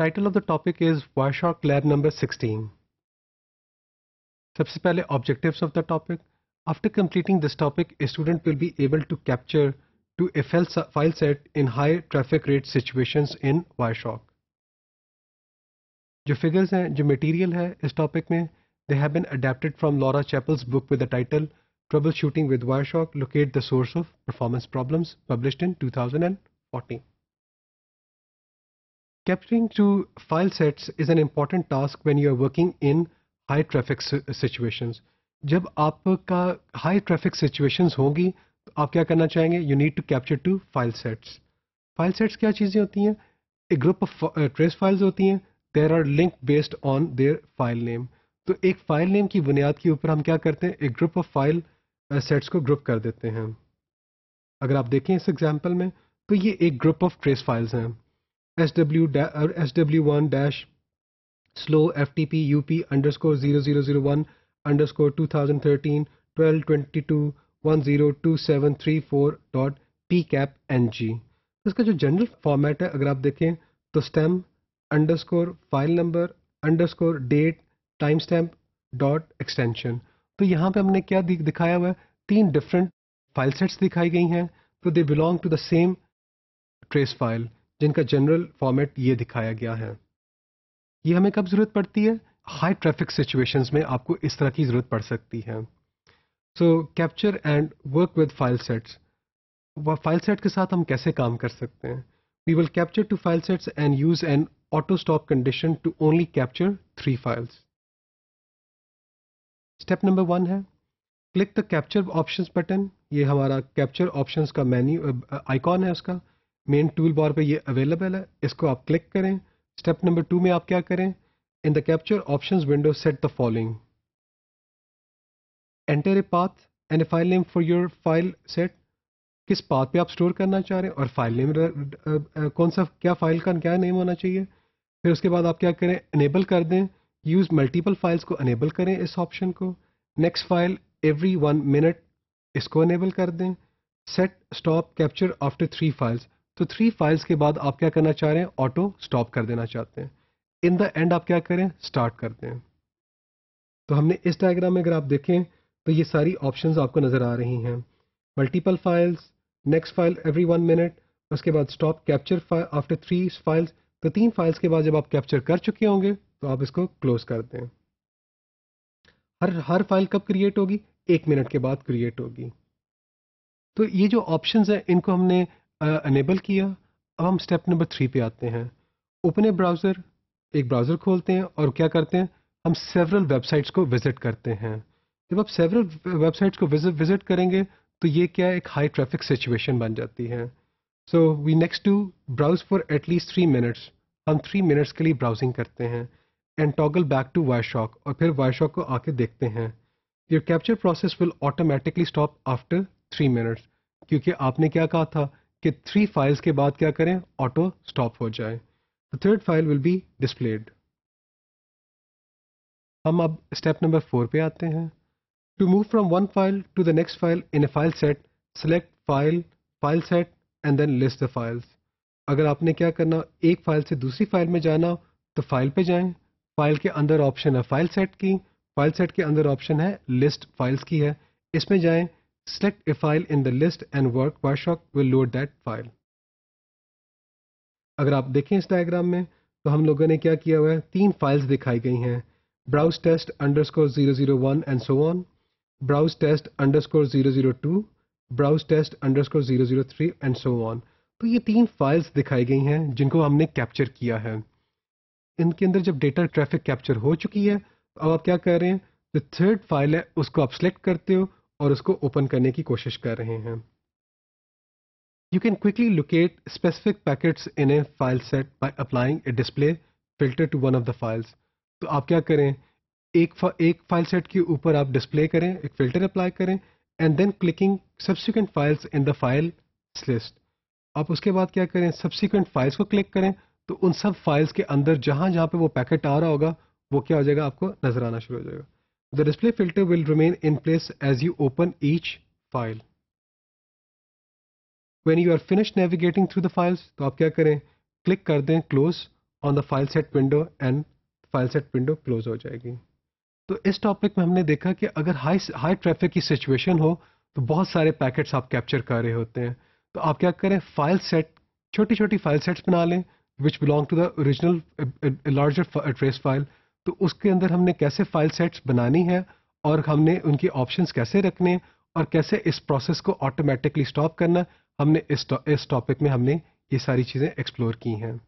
Title of the topic is Wireshark Lab number 16. सबसे पहले objectives of the topic. After completing this topic, a student will be able to capture to a file set in high traffic rate situations in Wireshark. जो figures हैं, जो material है इस topic में, they have been adapted from Laura Chappell's book with the title Troubleshooting with Wireshark, Locate the Source of Performance Problems, published in 2014. Capturing to file sets is an important task when you are working in high traffic situations. जब आपका high traffic situations होंगी तो आप क्या करना चाहेंगे You need to capture to file sets. File sets क्या चीज़ें होती हैं A group of uh, trace files होती हैं There are linked based on their file name. तो एक फ़ाइल नेम की बुनियाद के ऊपर हम क्या करते हैं एक ग्रुप ऑफ़ फ़ाइल सेट्स को ग्रुप कर देते हैं अगर आप देखें इस एग्जांपल में तो ये एक ग्रुप ऑफ़ ट्रेस फाइल्स हैं SW SW1 dash slow FTP UP underscore 0001 underscore 2013 1222 102734 dot pcap ng इसका जो जनरल फॉर्मेट है, अगर आप देखें तो stem underscore file number underscore date time stamp dot extension तो यहाँ पे हमने क्या दिखाया हुआ है? तीन डिफरेंट फ़ाइल सेट्स दिखाई गई हैं तो they belong to the same trace file जिनका जनरल फॉर्मेट ये दिखाया गया है। ये हमें कब ज़रूरत पड़ती है? हाई ट्रैफ़िक सिचुएशंस में आपको इस तरह की ज़रूरत पड़ सकती है। So capture and work with file sets file set के साथ हम कैसे काम कर सकते हैं? We will capture two file sets and use an auto stop condition to only capture three files step number one है। Click the capture options button ये हमारा कैप्चर ऑप्शंस का मेन्यू आइकॉन है उसका। मेन टूल बार पे ये available है। इसको आप क्लिक करें। स्टेप नंबर टू में आप क्या करें? In the capture option window set the following enter a path and a file name for your file set किस पाथ पे आप स्टोर करना चाह रहे हैं और फ़ाइल नेम कौन सा, क्या फ़ाइल का क्या नेम होना चाहिए? फिर उसके बाद आप क्या करें? इनेबल कर दें। यूज़ मल्टीपल फाइल्स को अनेबल करें इस ऑप्शन को। Next file every one minute इसको अनेबल कर दें। Set stop capture after three files तो थ्री फाइल्स के बाद आप क्या करना चाह रहे हैं? ऑटो स्टॉप कर देना चाहते हैं। इन द एंड आप क्या करें? स्टार्ट कर दें। तो हमने इस डायग्राम में अगर आप देखें तो ये सारी ऑप्शंस आपको नज़र आ रही हैं। Multiple files next file every one minute उसके बाद stop capture after three files तो तीन फाइल्स के बाद जब आप कैप्चर कर चुके होंगे तो आप इसको क्लोज कर दें। हर हर फ़ाइल कब क्रिएट होगी? एक मिनट के बाद क्रिएट होगी। तो ये जो ऑप्शंस हैं, इनको हमने अनेबल uh, किया। अब हम स्टेप नंबर थ्री पे आते हैं। ओपन ए ब्राउज़र एक ब्राउज़र खोलते हैं और क्या करते हैं? हम सेवरल वेबसाइट्स को विज़िट करते हैं। जब आप सेवरल वेबसाइट्स को विज़िट करेंगे तो ये क्या एक हाई ट्रैफ़िक सिचुएशन बन जाती है। So we next to browse for at least three minutes हम थ्री मिनट्स के लिए ब्राउजिंग करते हैं and toggle back to Wireshark और फिर वाई शॉक को आके देखते हैं। Your capture process will automatically stop after three minutes क्योंकि आपने क्या कहा था? कि थ्री फाइल्स के बाद क्या करें? ऑटो स्टॉप हो जाए। The third file will be displayed हम अब स्टेप नंबर फोर पे आते हैं। To move from one file to the next file in a file set select file file set and then list the files अगर आपने क्या करना, एक फ़ाइल से दूसरी फ़ाइल में जाना तो फ़ाइल पे जाएँ। फ़ाइल के अंदर ऑप्शन है फ़ाइल सेट की। फ़ाइल सेट के अंदर ऑप्शन है लिस्ट फाइल्स की है। इसमें जाएँ। Select a file in the list and work Wireshark will load that file. अगर आप देखें इस डायग्राम में तो हम लोगों ने क्या किया हुआ है? तीन फाइल्स दिखाई गई हैं। Browse test underscore zero zero one and so on browse test underscore zero zero two browse test underscore zero zero three and so on तो ये तीन फाइल्स दिखाई गई हैं, जिनको हमने कैप्चर किया है। इनके अंदर जब डेटा ट्रैफ़िक कैप्चर हो चुकी है तो अब आप क्या कर रहे हैं? जो थर्ड फ़ाइल है, उसको आप सेलेक्ट करते हो। और उसको ओपन करने की कोशिश कर रहे हैं। You can quickly locate specific packets in a file set by applying a display filter to one of the files तो आप क्या करें? एक फा, एक फ़ाइल सेट के ऊपर आप डिस्प्ले करें एक फ़िल्टर अप्लाई करें and then clicking subsequent files in the file list आप उसके बाद क्या करें? सब्सिक्वेंट फाइल्स को क्लिक करें तो उन सब फाइल्स के अंदर जहाँ जहाँ पे वो पैकेट आ रहा होगा वो क्या हो जाएगा? आपको नज़र आना शुरू हो जाएगा। The display filter will remain in place as you open each file. When you are finished navigating through the files, तो आप क्या करें? क्लिक कर दें close on the file set window and file set window close हो जाएगी। तो इस टॉपिक में हमने देखा कि अगर हाई हाई ट्रैफ़िक की सिचुएशन हो तो बहुत सारे पैकेट्स आप कैप्चर कर रहे होते हैं। तो आप क्या करें? फ़ाइल सेट छोटी छोटी फ़ाइल सेट्स बना लें which belong to the original larger trace file तो उसके अंदर हमने कैसे फ़ाइल सेट्स बनानी है और हमने उनके ऑप्शंस कैसे रखने और कैसे इस प्रोसेस को ऑटोमेटिकली स्टॉप करना, हमने इस टॉपिक में हमने ये सारी चीज़ें एक्सप्लोर की हैं।